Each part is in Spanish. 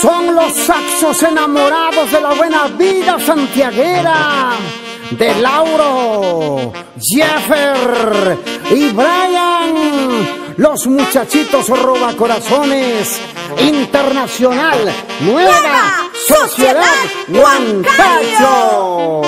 Son los saxos enamorados de la buena vida santiaguera de Lauro, Jeffer y Brian, los muchachitos roba corazones internacional, nueva, sociedad, Guantayo.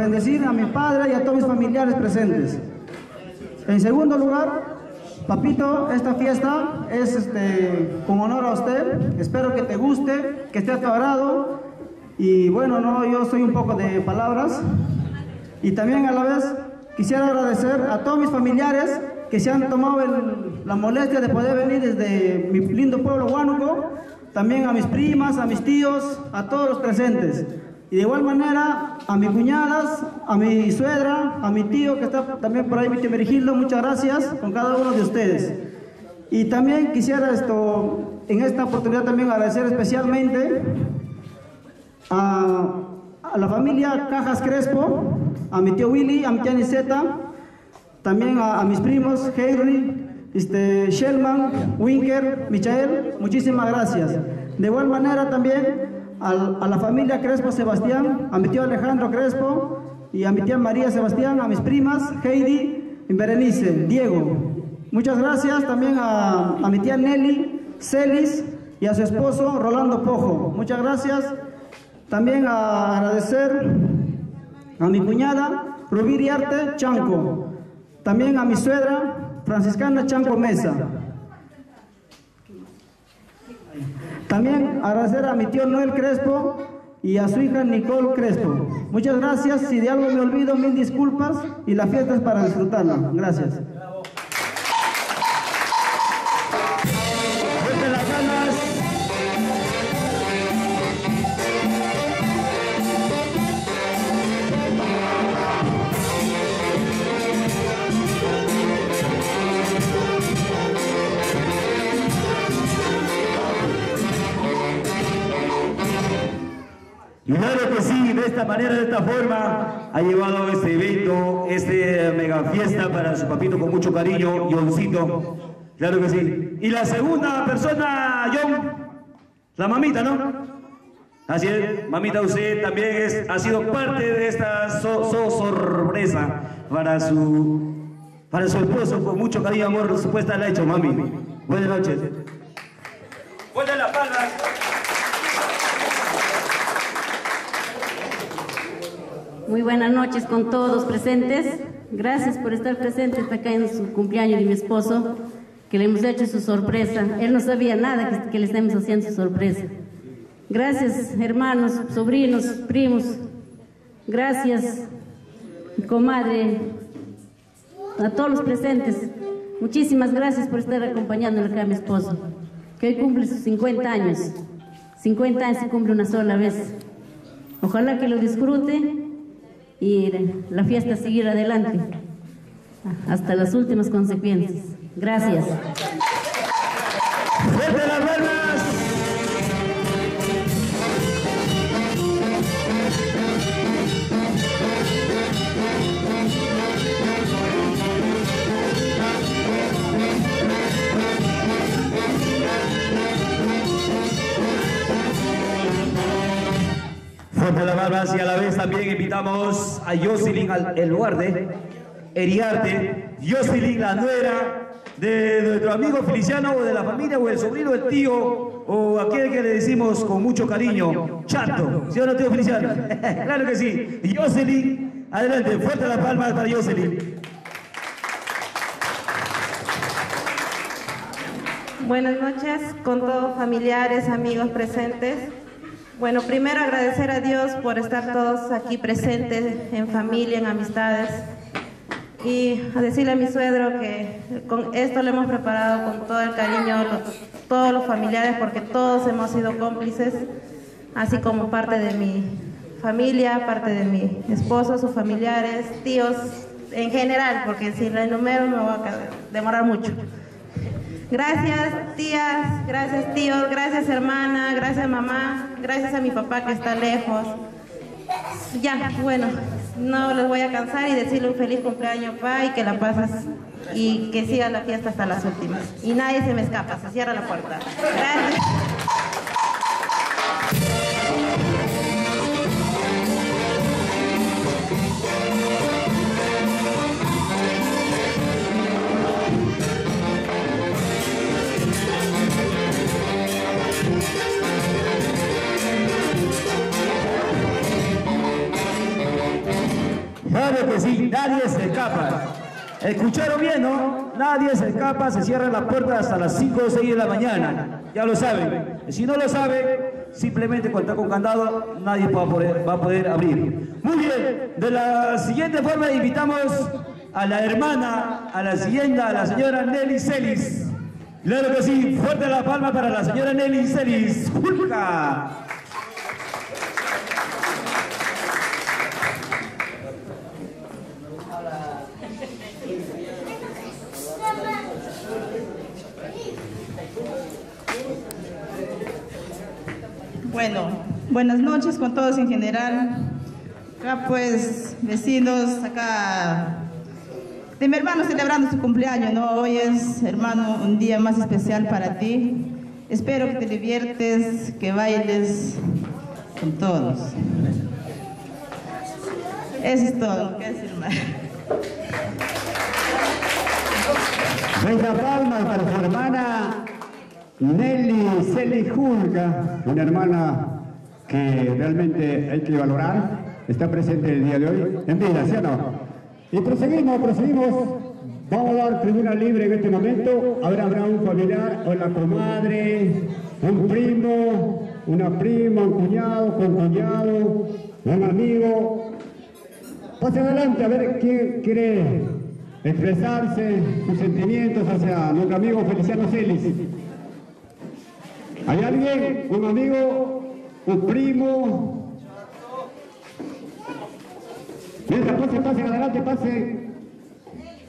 bendecir a mi padre y a todos mis familiares presentes. En segundo lugar, Papito, esta fiesta es este, con honor a usted. Espero que te guste, que esté a. Y bueno, no, yo soy un poco de palabras. Y también a la vez quisiera agradecer a todos mis familiares que se han tomado la molestia de poder venir desde mi lindo pueblo Huánuco. También a mis primas, a mis tíos, a todos los presentes. Y de igual manera a mis cuñadas, a mi suegra, a mi tío que está también por ahí, mi tío Merigildo, muchas gracias con cada uno de ustedes. Y también quisiera esto, en esta oportunidad también agradecer especialmente a, la familia Cajas Crespo, a mi tío Willy, a mi tía Niseta, también a, a mis primos Henry, este, Shellman, Winker, Michael, muchísimas gracias. De igual manera también al- a, la familia Crespo Sebastián, a mi tío Alejandro Crespo y a mi tía María Sebastián, a mis primas Heidi y Berenice, Diego. Muchas gracias también a, a mi tía Nelly, Celis y a su esposo Rolando Pojo. Muchas gracias. También a agradecer a mi cuñada Rubí Arte Chanco, también a mi suegra Franciscana Chanco Mesa. También agradecer a mi tío Noel Crespo y a su hija Nicole Crespo. Muchas gracias, si de algo me olvido, mil disculpas y la fiesta es para disfrutarla. Gracias. De esta manera, de esta forma, ha llevado este evento, este mega fiesta para su papito con mucho cariño, Johncito. Claro que sí. Y la segunda persona, John, la mamita, ¿no? Así es, mamita, usted también ha sido parte de esta so- so- sorpresa para su, para su esposo, con mucho cariño amor, supuesta la ha hecho, mami. Buenas noches. Buenas las palmas. Muy buenas noches con todos presentes. Gracias por estar presentes acá en su cumpleaños de mi esposo, que le hemos hecho su sorpresa. Él no sabía nada que, que le estemos haciendo su sorpresa. Gracias, hermanos, sobrinos, primos. Gracias, comadre, a todos los presentes. Muchísimas gracias por estar acompañando acá a mi esposo, que hoy cumple sus 50 años. 50 años se cumple una sola vez. Ojalá que lo disfrute y la fiesta seguir adelante hasta las últimas consecuencias. Gracias. Fuerte las palmas y a la vez también invitamos a Jocelyn el Guarde, Eriarte, Jocelyn la nuera de nuestro amigo Feliciano o de la familia o el sobrino del tío o aquel que le decimos con mucho cariño, Chato, ¿sí o no tío Feliciano? claro que sí. Jocelyn, adelante, fuerte las palmas para Jocelyn. Buenas noches con todos familiares, amigos presentes. Bueno, primero agradecer a Dios por estar todos aquí presentes en familia, en amistades. Y decirle a mi suegro que con esto lo hemos preparado con todo el cariño, todos los familiares, porque todos hemos sido cómplices, así como parte de mi familia, parte de mi esposo, sus familiares, tíos, en general, porque si lo enumero me voy a demorar mucho. Gracias tías, gracias tíos, gracias hermana, gracias mamá, gracias a mi papá que está lejos. Ya, bueno, no les voy a cansar y decirle un feliz cumpleaños, pa, y que la pasas y que siga la fiesta hasta las últimas. Y nadie se me escapa, se cierra la puerta. Gracias. Claro que sí, nadie se escapa. Escucharon bien, ¿no? Nadie se escapa, se cierra la puerta hasta las 5 o 6 de la mañana. Ya lo saben. Si no lo saben, simplemente está con candado, nadie va a poder, abrir. Muy bien, de la siguiente forma invitamos a la hermana, a la siguiente, a la señora Nelly Celis. Claro que sí, fuerte la palma para la señora Nelly Celis. ¡Julka! Bueno, buenas noches con todos en general. Acá pues vecinos, acá de mi hermano celebrando su cumpleaños, ¿no? Hoy es, hermano, un día más especial para ti. Espero que te diviertes, que bailes con todos. Eso es todo, ¿qué decir más? Venga palmas para su hermana Nelly Celi Julga, una hermana que realmente hay que valorar, está presente el día de hoy, en vida, ¿sí o no? Y proseguimos, proseguimos, vamos a dar tribuna libre en este momento, ahora habrá un familiar o la comadre, un primo, una prima, un cuñado, con cuñado, un amigo. Pase adelante a ver quién quiere expresarse sus sentimientos hacia nuestro amigo Feliciano Celis. ¿Hay alguien? ¿Un amigo? ¿Un primo? Mientras pase, pasen adelante, pasen.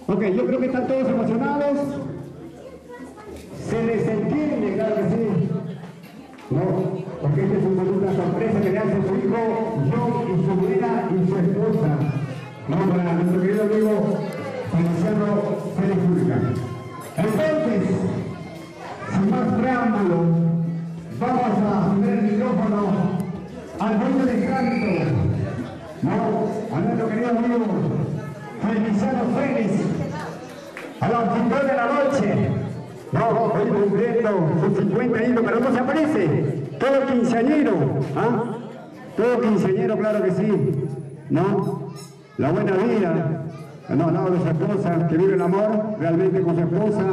Ok, yo creo que están todos emocionados. Se les entiende, claro que sí. No, porque esta es una sorpresa que le hace su hijo, John y su nuera y su esposa. No, para nuestro querido amigo Feliciano Fulca. Entonces, sin más preámbulo, vamos a poner el micrófono al dueño del canto, no, a nuestro querido amigo Feliciano Félix, a los 22 de la noche. No, hoy cumpliendo sus 50 años, pero no se aparece. Todo quinceañero, ¿ah? Todo quinceañero, claro que sí. ¿No? La buena vida, no, lado de su esposa, que vive el amor realmente con su esposa,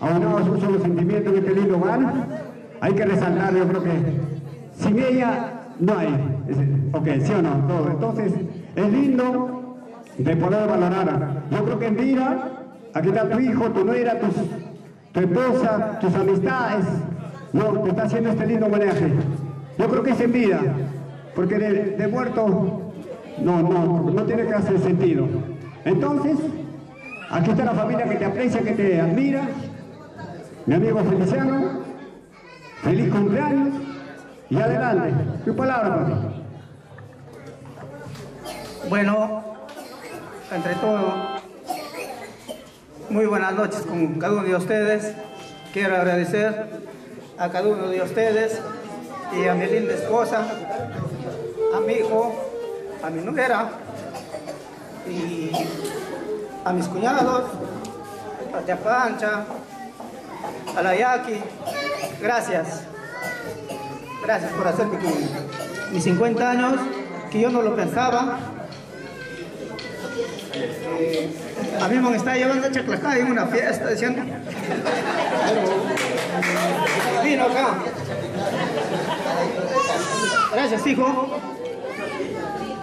aunado a sus solo sentimientos de este lindo hogar, hay que resaltar, yo creo que sin ella no hay. Ok, ¿sí o no? Todo. Entonces, es lindo de poder valorar. Yo creo que en vida, aquí está tu hijo, tu nuera, tu esposa, tus amistades, no, te está haciendo este lindo homenaje. Yo creo que es en vida, porque de, de muerto no, no, no tiene que hacer sentido. Entonces, aquí está la familia que te aprecia, que te admira. Mi amigo Feliciano, feliz cumpleaños y adelante. Tu palabra. Bueno, entre todo, muy buenas noches con cada uno de ustedes. Quiero agradecer a cada uno de ustedes y a mi linda esposa, a mi hijo, a mi nuera y a mis cuñados, a tía Pancha, a la Yaqui. Gracias. Gracias por hacerme con mis 50 años, que yo no lo pensaba. Eh, a mí me está llevando a Chaclacá en una fiesta, diciendo. Vino acá. Gracias, hijo,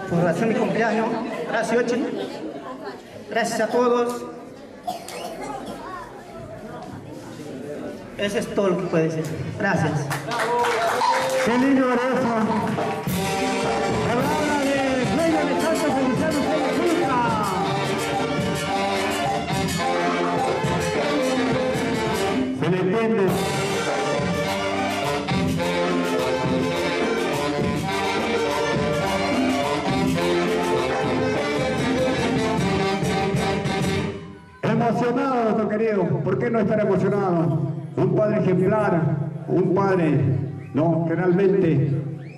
por hacer mi cumpleaños. Gracias, Ochi. Gracias a todos. Eso es todo lo que puedo decir. Gracias. Qué lindo era eso. Palabra de Dueño de Santo Feliciano Fulca. Se le entiende. Emocionado, nuestro querido. ¿Por qué no estar emocionado? Un padre ejemplar, un padre no, que realmente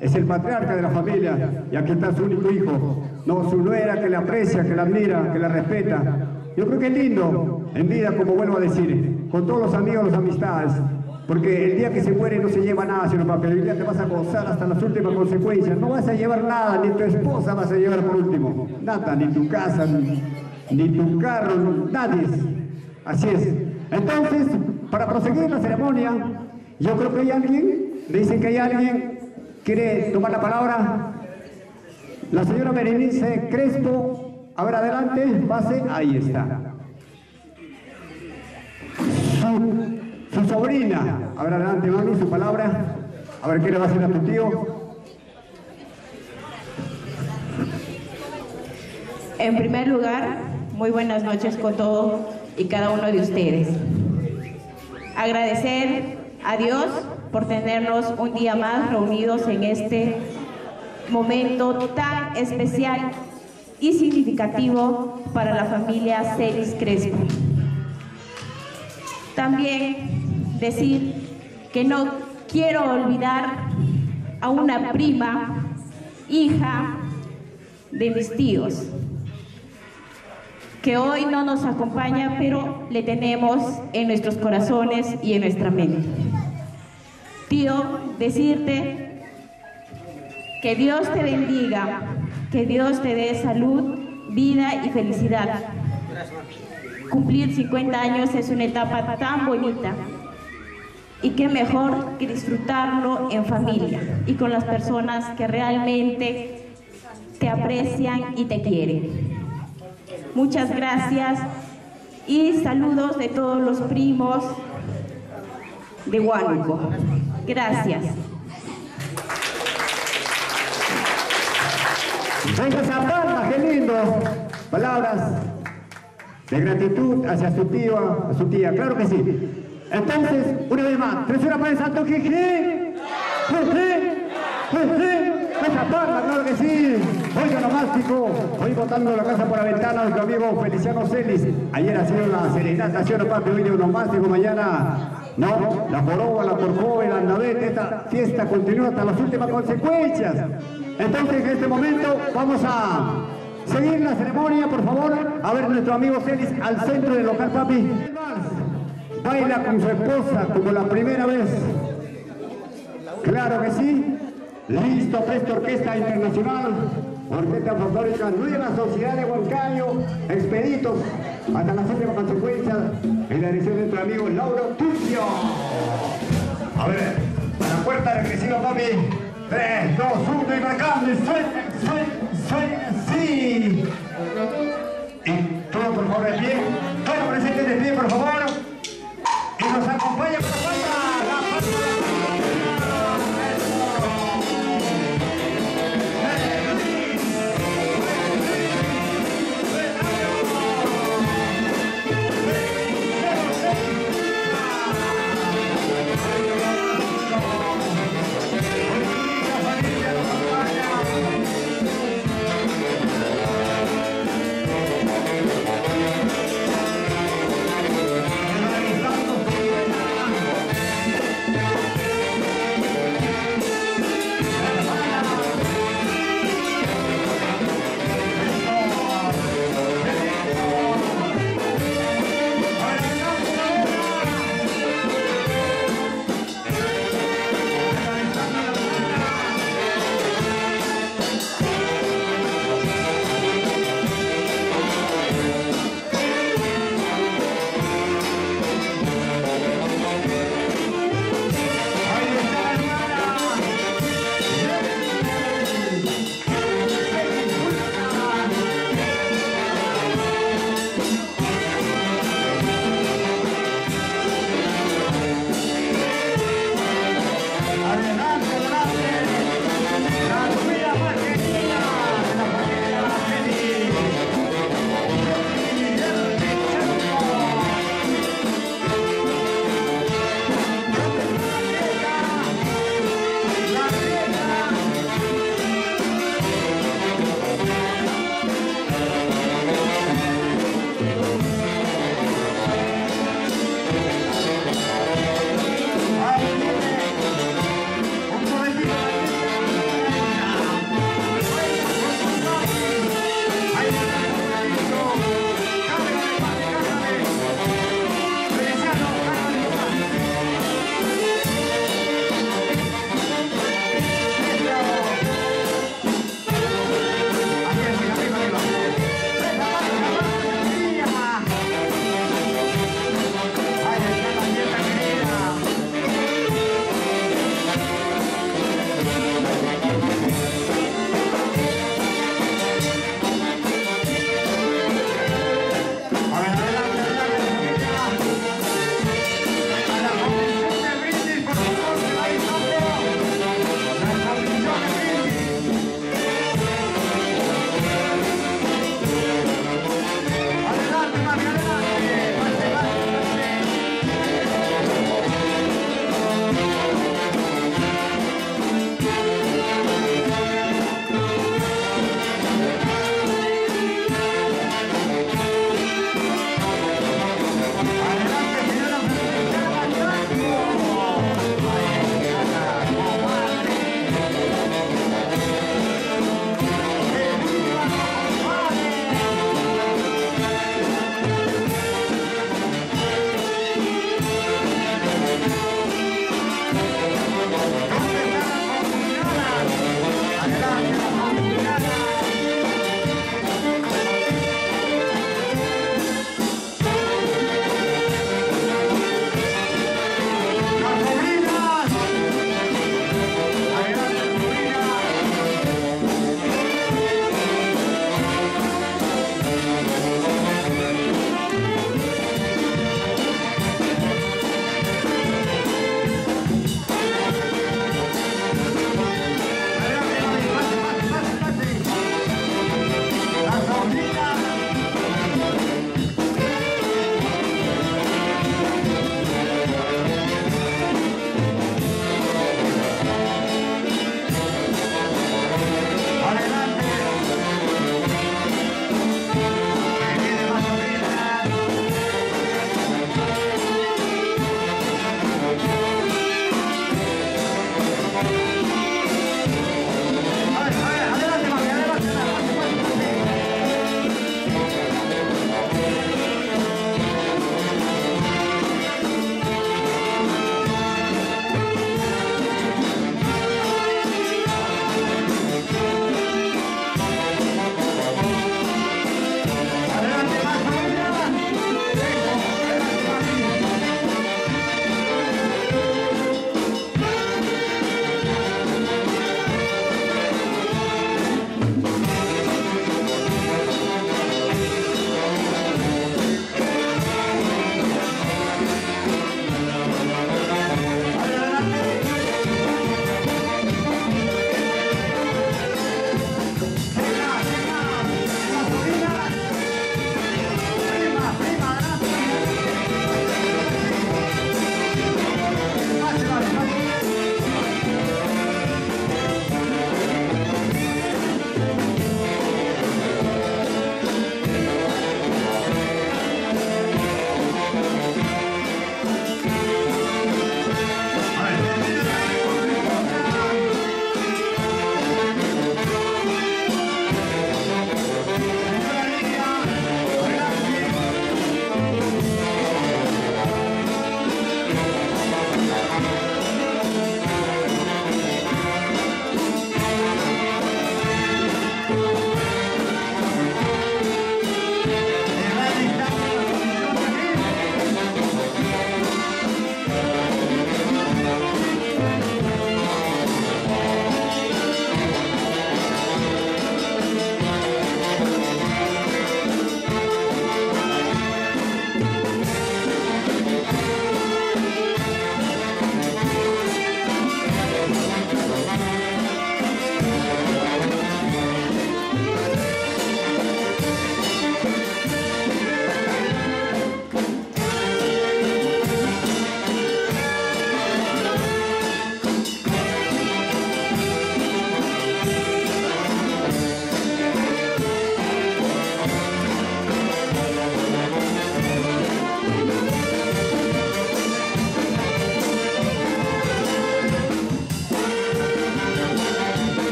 es el patriarca de la familia y aquí está su único hijo. No, su nuera que le aprecia, que la admira, que la respeta. Yo creo que es lindo en vida, como vuelvo a decir, con todos los amigos, las amistades. Porque el día que se muere no se lleva nada, sino papel. El día te vas a gozar hasta las últimas consecuencias. No vas a llevar nada, ni tu esposa vas a llevar por último. Nada, ni tu casa, ni, ni tu carro, nadie. Así es. Entonces, para proseguir la ceremonia, yo creo que hay alguien, dicen que hay alguien, quiere tomar la palabra. La señora Berenice Crespo, a ver adelante, pase, ahí está. Su, sobrina, a ver adelante, mami, su palabra. A ver qué le va a hacer a tu tío. En primer lugar, muy buenas noches con todos y cada uno de ustedes. Agradecer a Dios por tenernos un día más reunidos en este momento tan especial y significativo para la familia Celis Crespo. También decir que no quiero olvidar a una prima, hija de mis tíos, que hoy no nos acompaña, pero le tenemos en nuestros corazones y en nuestra mente. Tío, decirte que Dios te bendiga, que Dios te dé salud, vida y felicidad. Cumplir 50 años es una etapa tan bonita y qué mejor que disfrutarlo en familia y con las personas que realmente te aprecian y te quieren. Muchas gracias y saludos de todos los primos de Huánuco. Gracias. Venga esa palma, qué lindo. Palabras de gratitud hacia su tío, a su tía, claro que sí. Entonces, una vez más, tercera para el santo Jiji. Esa palma, que sí. Oiga nomás, chico. Hoy botando la casa por la ventana nuestro amigo Feliciano Celis. Ayer ha sido la serenata, ¿sí o no, papi? Hoy de onomástico, mañana no, la joroba, la porcó, el andavete, esta fiesta continúa hasta las últimas consecuencias. Entonces, en este momento, vamos a seguir la ceremonia, por favor. A ver, nuestro amigo Celis al centro del local, papi. Baila con su esposa como la primera vez. Claro que sí. Listo, esta orquesta internacional. Orquesta folclórica Nueva Sociedad de Huancayo, expeditos hasta las últimas consecuencias en la dirección de nuestro amigo Lauro Turcio. A ver, a la puerta regresiva, papi. 3, 2, 1 y marcando. Suena, suena, suena, sí. Y todo por favor de pie. Todo presente de pie, por favor. Y nos acompaña por la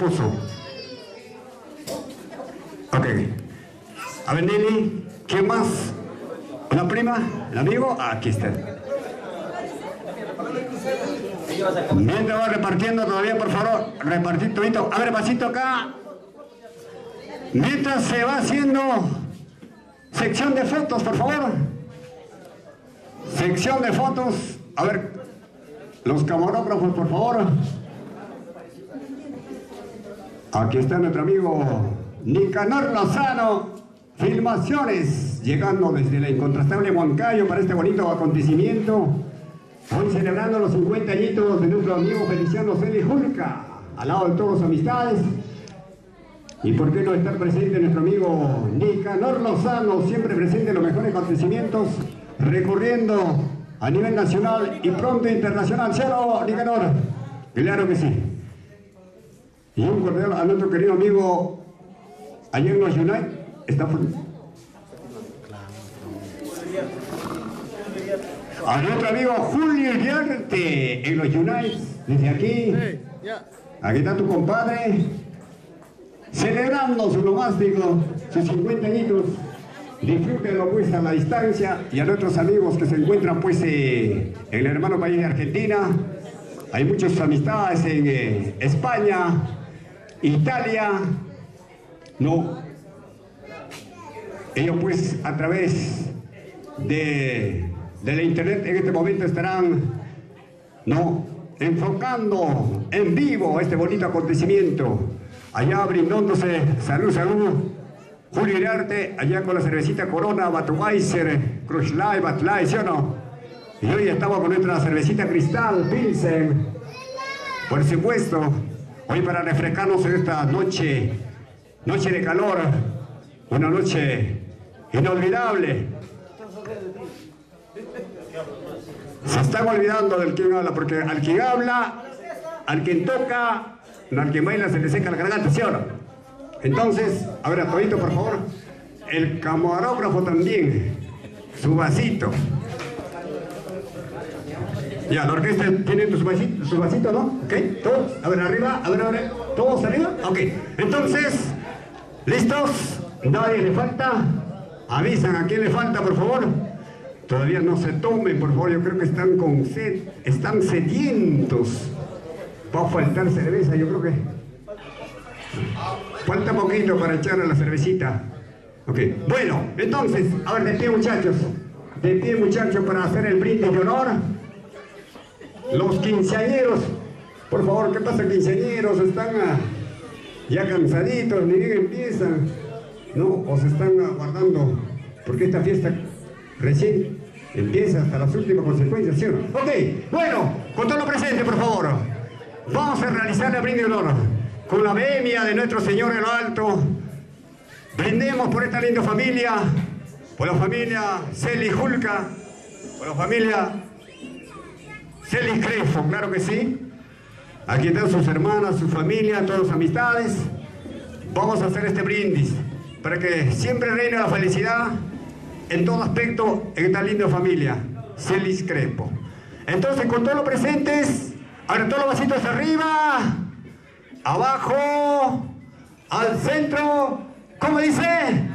esposo. Ok. A ver, Nelly, ¿quién más? ¿Una prima? ¿El amigo? Aquí está. Mientras va repartiendo todavía, por favor, repartir todito. A ver, vasito acá. Mientras se va haciendo sección de fotos, por favor. Sección de fotos. A ver, los camarógrafos, por favor. Aquí está nuestro amigo Nicanor Lozano. Filmaciones, llegando desde la incontrastable Huancayo para este bonito acontecimiento. Hoy celebrando los 50 añitos de nuestro amigo Feliciano Celi Julca, al lado de todos sus amistades. Y por qué no estar presente nuestro amigo Nicanor Lozano, siempre presente en los mejores acontecimientos, recurriendo a nivel nacional y pronto internacional. ¿Cierto, Nicanor? Claro que sí. Un cordial a nuestro querido amigo ayer United. Está por... A nuestro amigo Julio Iriarte en los United, desde aquí. Aquí está tu compadre, celebrando su nomástico, sus 50 añitos. Disfrútenlo pues a la distancia y a nuestros amigos que se encuentran pues eh, en el hermano país de Argentina. Hay muchas amistades en eh, España, Italia. No. Ellos pues a través de, la internet en este momento estarán no enfocando en vivo este bonito acontecimiento. Allá brindándose, salud, salud. Julio Iriarte, allá con la cervecita Corona, Budweiser, Bud Light, ¿sí o no? Y hoy estamos con nuestra cervecita Cristal, Pilsen. Por supuesto, hoy para refrescarnos en esta noche, noche de calor, una noche inolvidable. Se están olvidando del quien habla, porque al quien habla, al quien toca, al quien baila se le seca la garganta, ¿sí no? Entonces, a ver, a todito, por favor. El camarógrafo también. Su vasito. Ya, la orquesta tiene su vasito, ¿no? ¿Ok? ¿Todos? A ver, arriba, a ver, a ver. ¿Todos arriba? Ok. Entonces, ¿listos? ¿Nadie le falta? Avisan a quién le falta, por favor. Todavía no se tomen, por favor. Yo creo que están con sed. Están sedientos. Va a faltar cerveza, yo creo que... Falta poquito para echar a la cervecita. Ok, bueno, entonces, a ver, de pie muchachos. De pie muchachos para hacer el brindis de honor. Los quinceañeros. Por favor, ¿qué pasa quinceañeros? Están ah, ya cansaditos, ni bien empiezan. No, o se están aguardando. Porque esta fiesta recién empieza hasta las últimas consecuencias, ¿sí o no? Ok, bueno, con todo lo presente, por favor. Vamos a realizar el brindis honor con la venia de nuestro Señor en lo alto. Brindemos por esta linda familia, por la familia Celi Julca, por la familia Celi Crefo, claro que sí. Aquí están sus hermanas, su familia, todas sus amistades. Vamos a hacer este brindis para que siempre reine la felicidad en todo aspecto en esta linda familia, Celis Crespo. Entonces, con todos los presentes, ahora todos los vasitos arriba abajo, al centro, ¿cómo dice?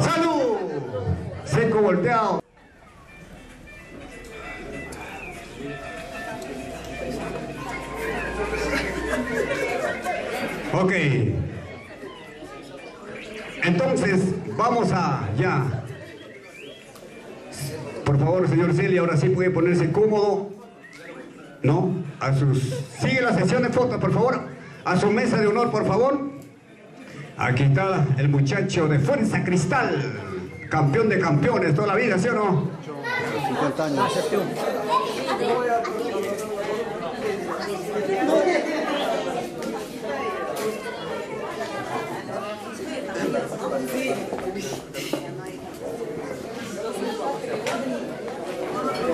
¡Salud! Seco volteado. Ok. Entonces, vamos a ya. Por favor, señor Celia, ahora sí puede ponerse cómodo. ¿No? A sus... Sigue la sesión de fotos, por favor. A su mesa de honor, por favor. Aquí está el muchacho de Fuerza Cristal. Campeón de campeones toda la vida, ¿sí o no? 50 años.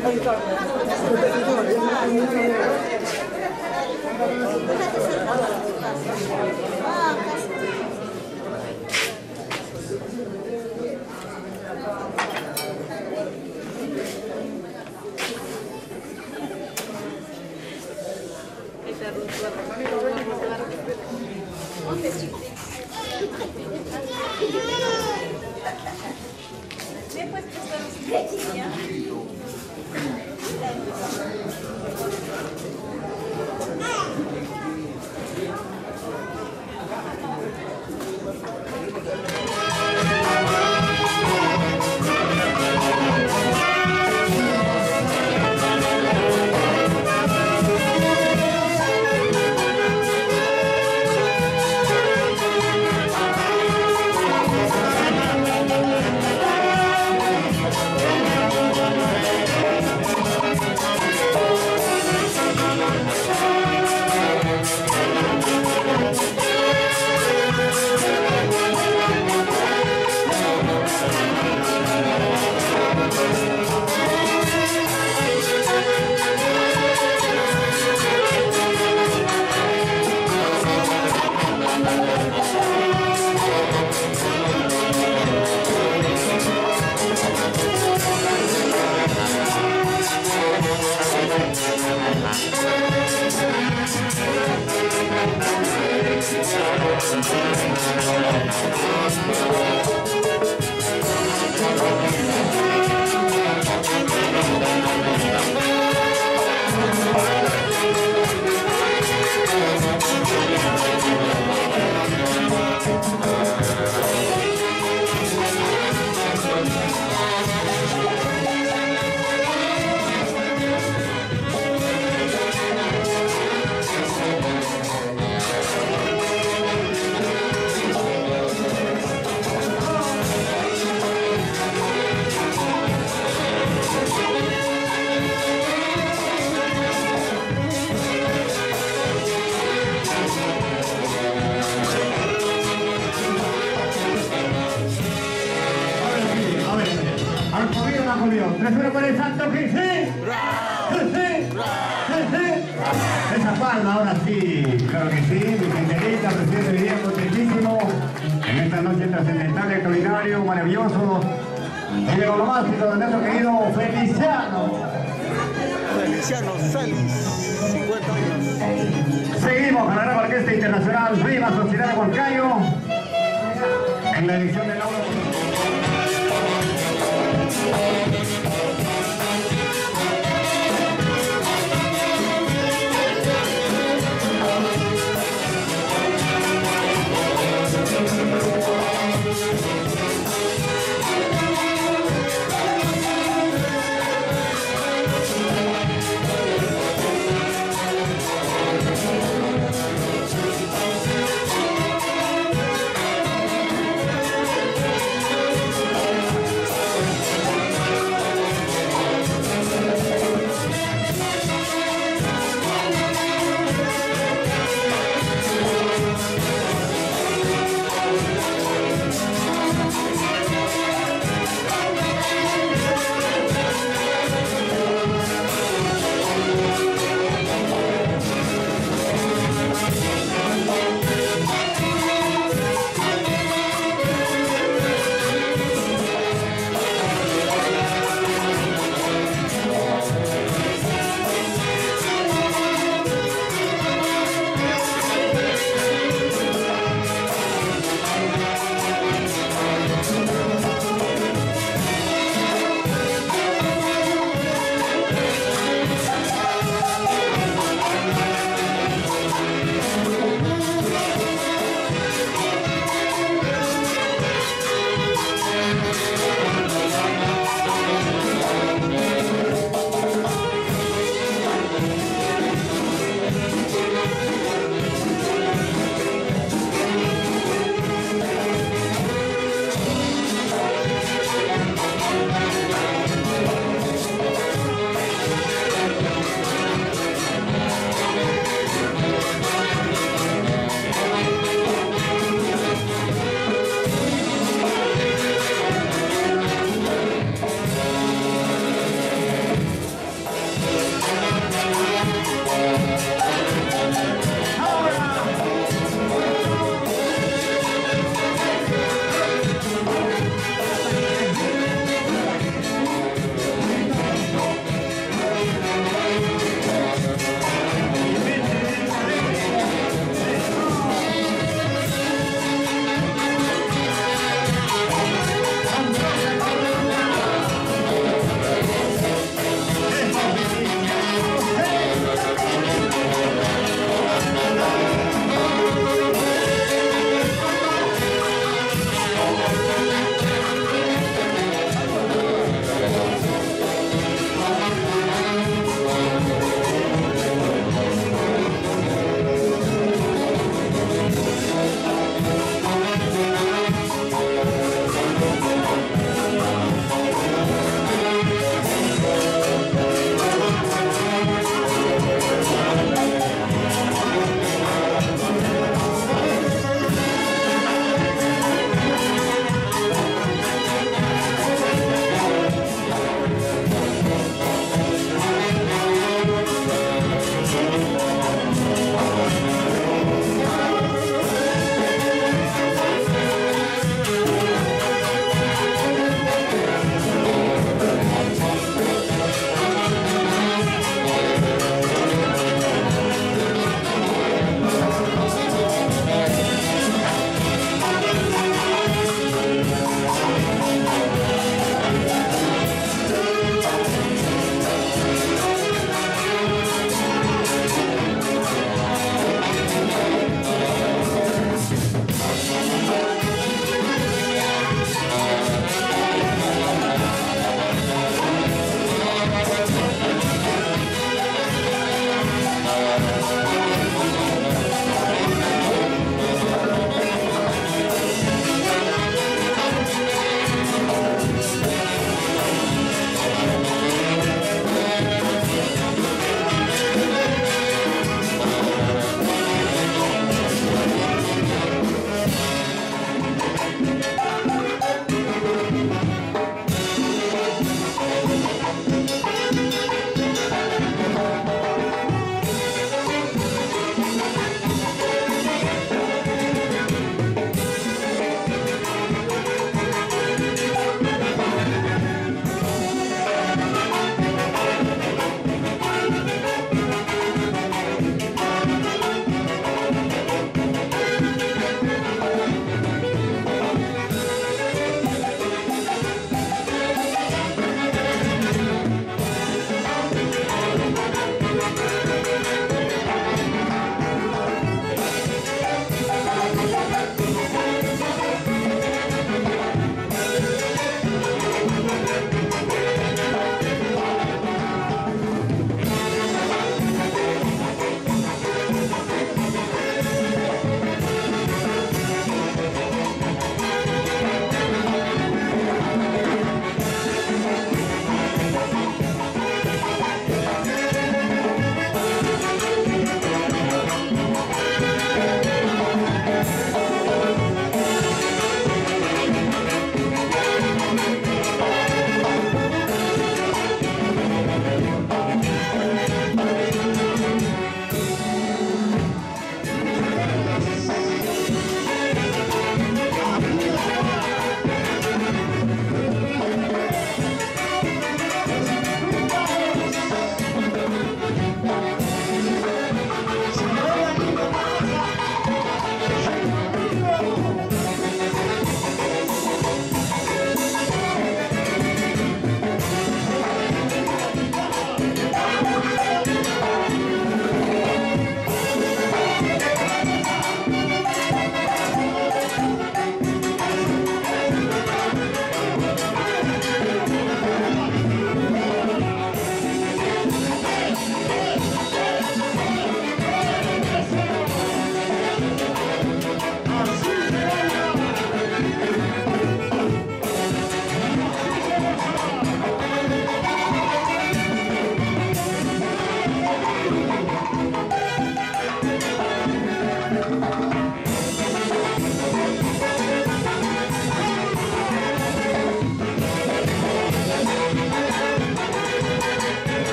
A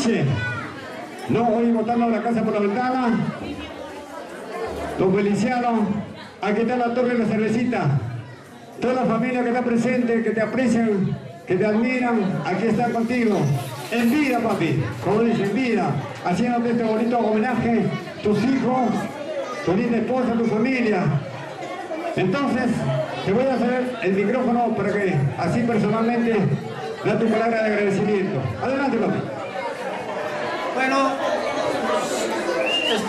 noche. No, hoy botando la casa por la ventana. Don Feliciano, aquí está la torre de la cervecita. Toda la familia que está presente, que te aprecian, que te admiran, aquí están contigo. En vida, papi, como dice, en vida, haciéndote este bonito homenaje, tus hijos, tu linda esposa, tu familia. Entonces, te voy a hacer el micrófono para que así personalmente da tu palabra de agradecimiento. Adelante, papi. Bueno,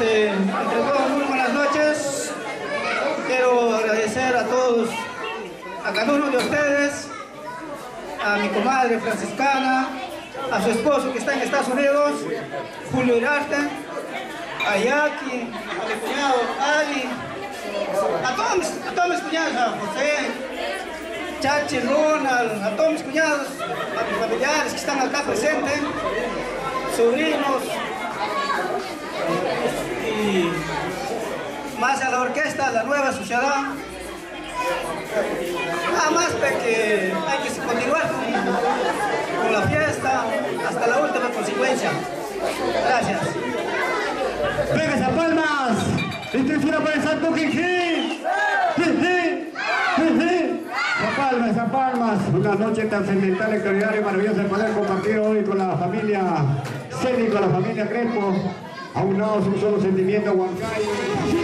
este, entre todos, muy buenas noches. Quiero agradecer a todos, a cada uno de ustedes, a mi comadre franciscana, a su esposo que está en Estados Unidos, Julio Irarte, a Jackie, a mi cuñado Ali, a todos a todos mis cuñados, a José, Chachi, Ronald, a todos mis cuñados, a mis familiares que están acá presentes, sobrinos, más a la orquesta, la nueva sociedad. Nada más que hay que continuar con, con la fiesta hasta la última consecuencia. Gracias. ¡Venga, esas palmas! ¡Esto es una para el Santo. Esas palmas, palmas. Una noche tan sentimental, extraordinaria y maravillosa de poder compartir hoy con la familia Celi, con la familia Crespo. Aunados un solo sentimiento, Huancayo.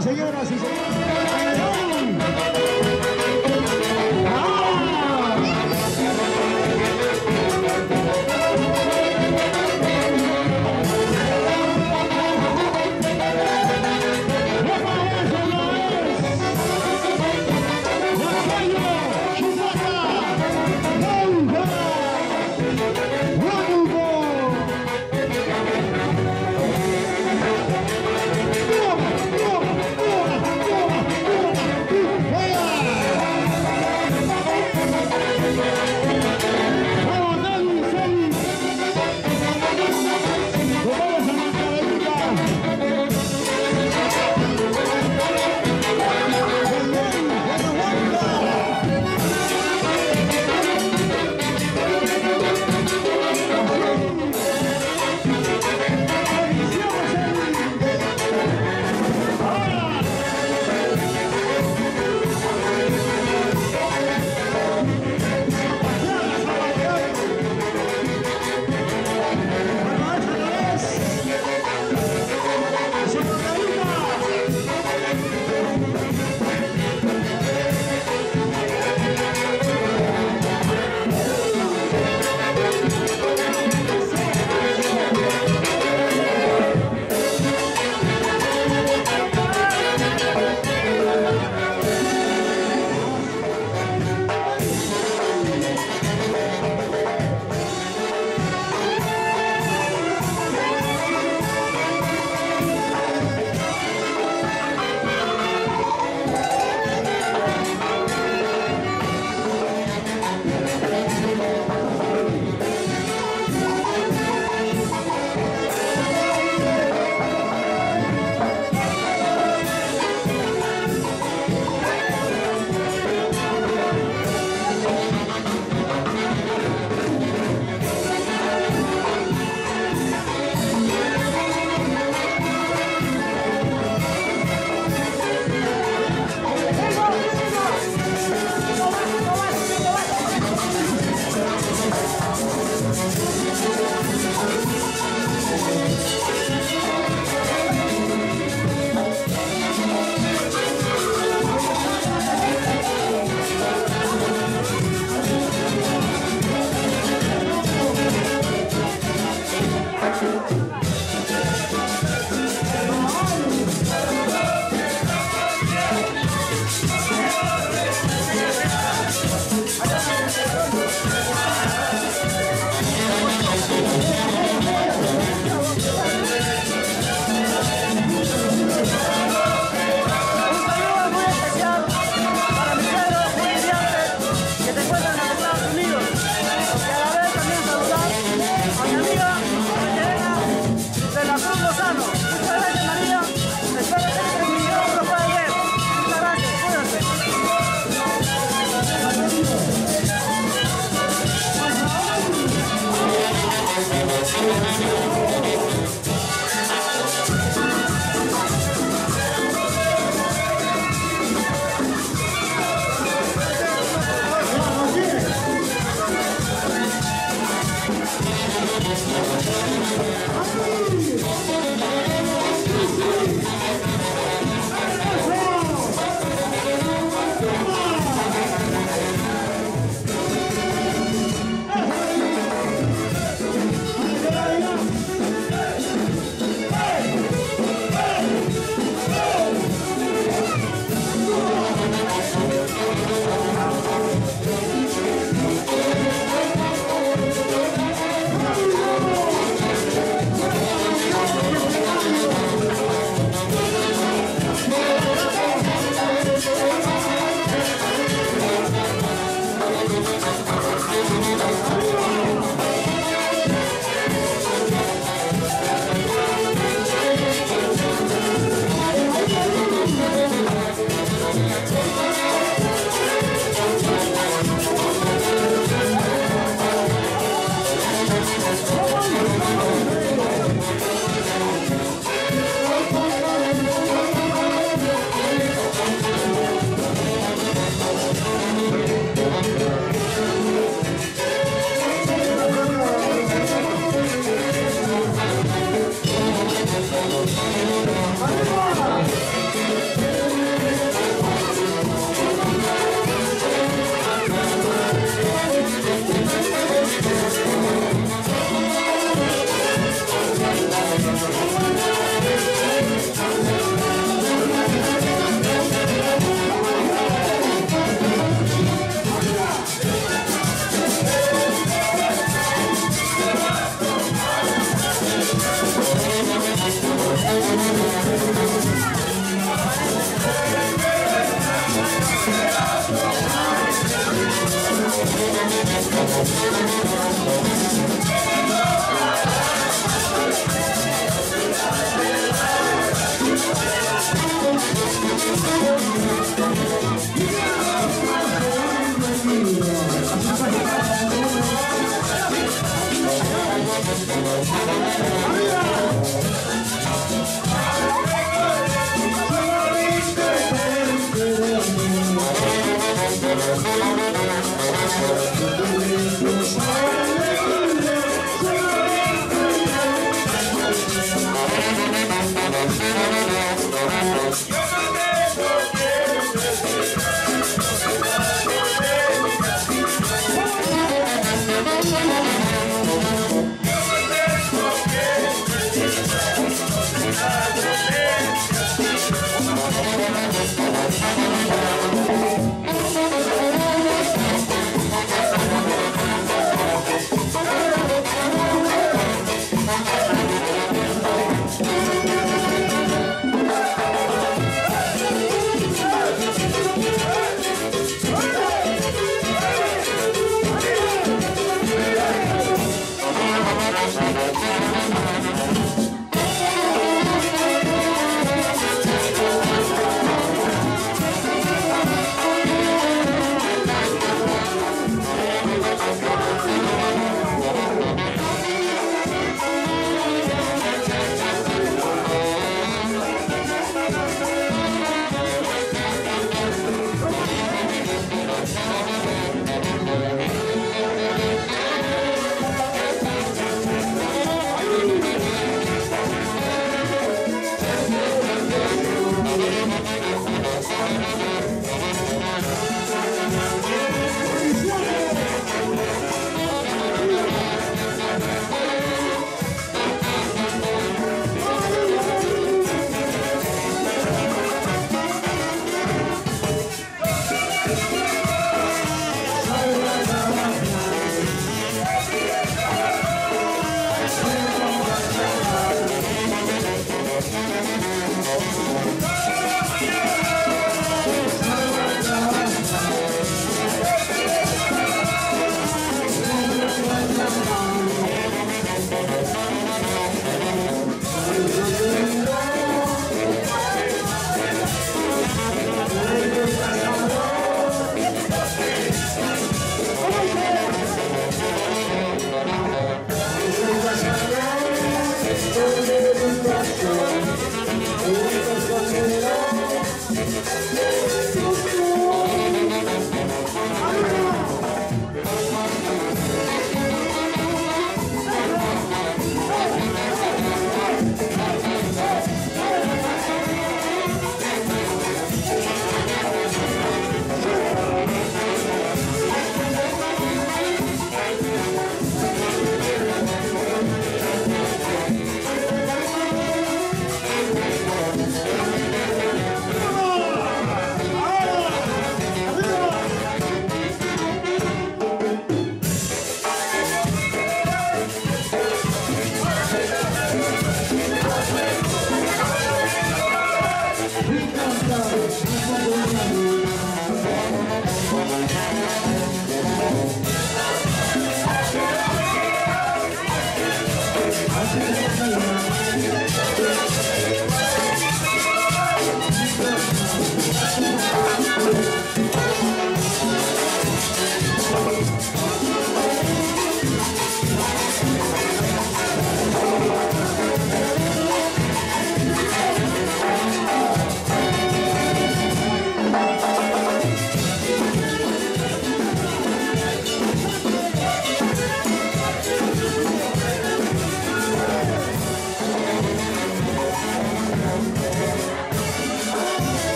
Señoras y.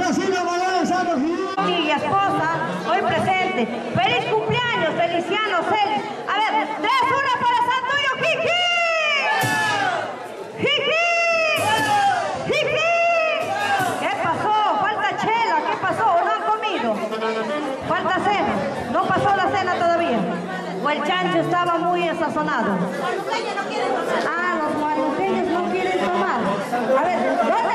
Rosina Morales Y esposa, hoy presente. ¡Feliz cumpleaños, Feliciano Celis! A ver, 3-1 para Santoyo Jiji. Jiji. Jiji. ¿Qué pasó? Falta chela, ¿qué pasó? ¿O no han comido? Falta cena. No pasó la cena todavía. O el chancho estaba muy ensazonado. Ah, los guanuqueños no quieren tomar. A ver, ¿dónde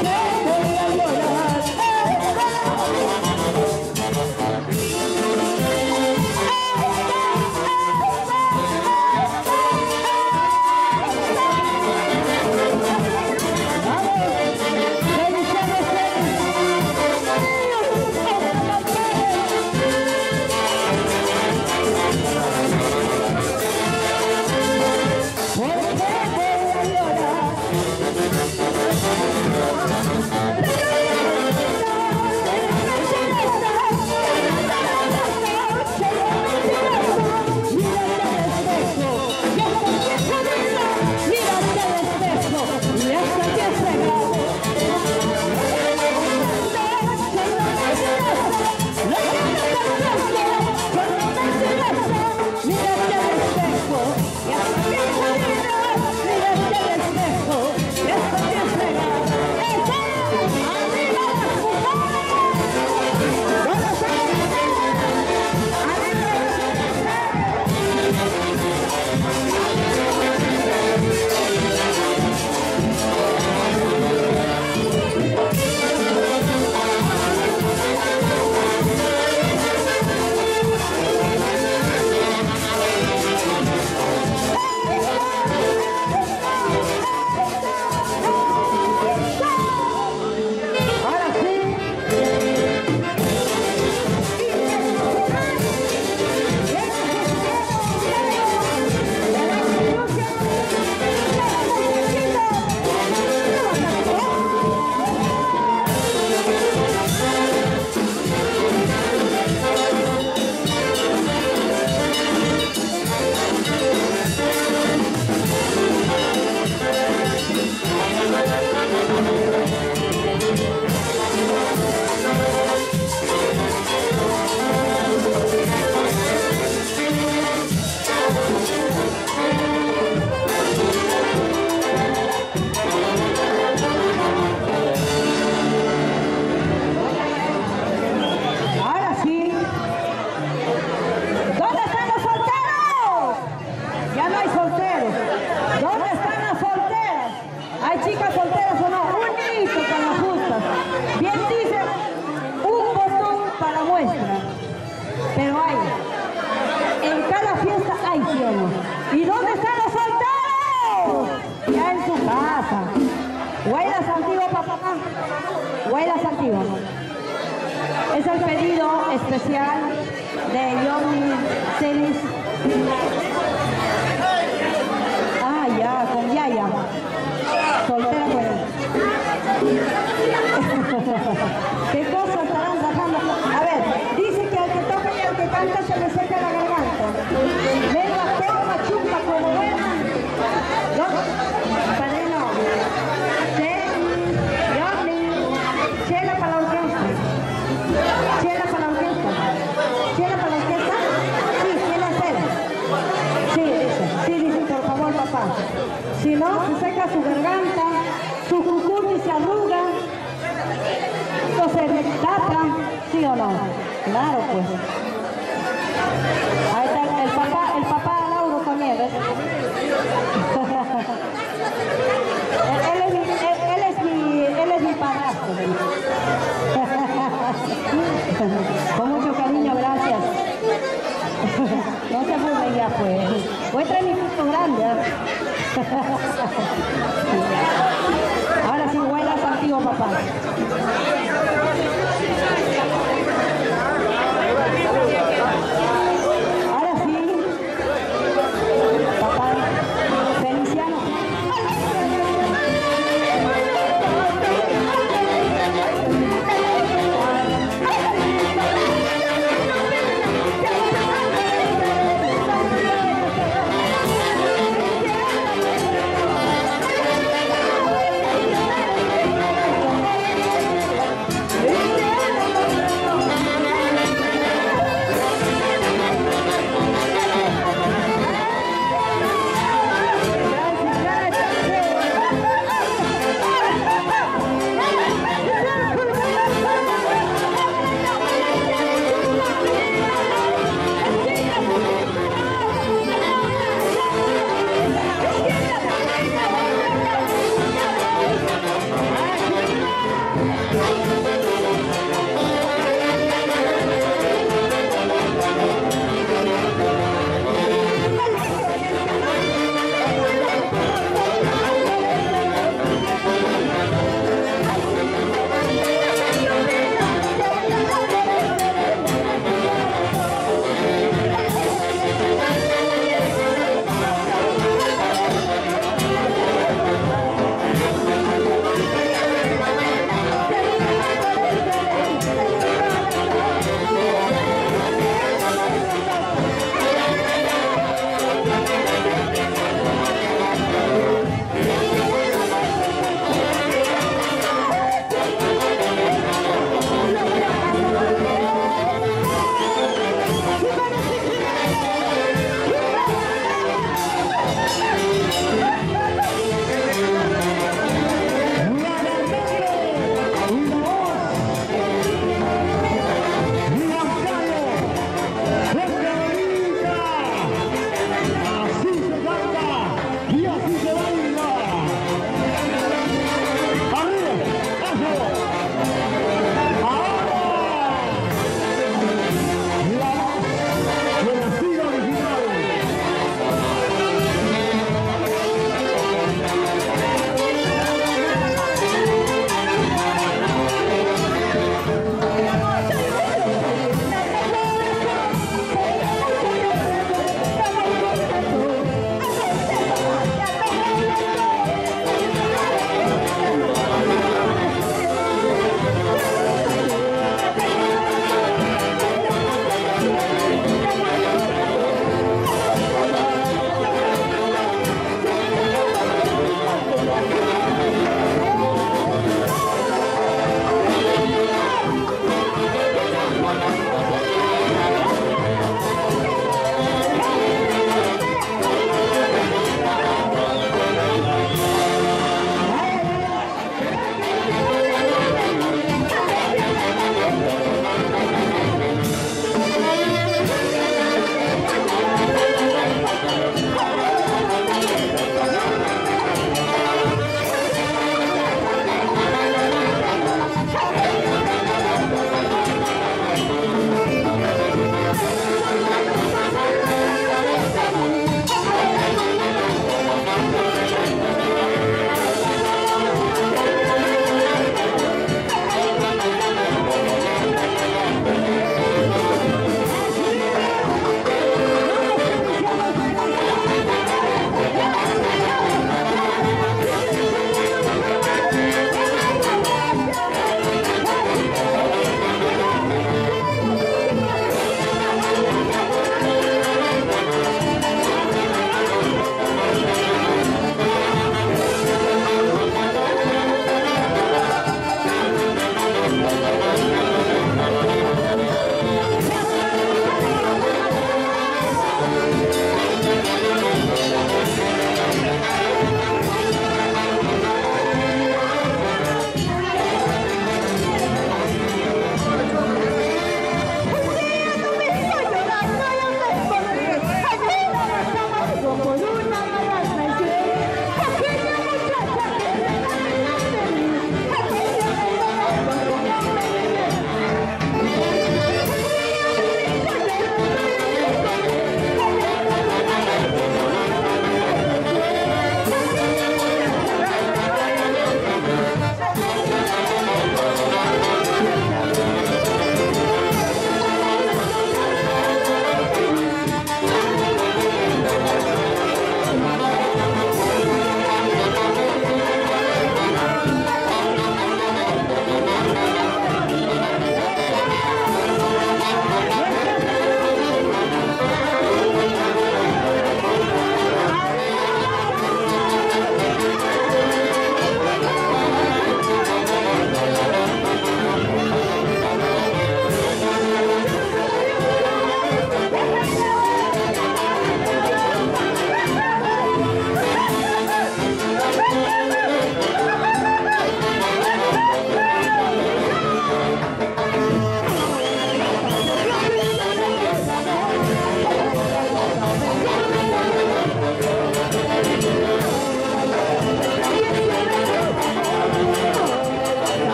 Amen.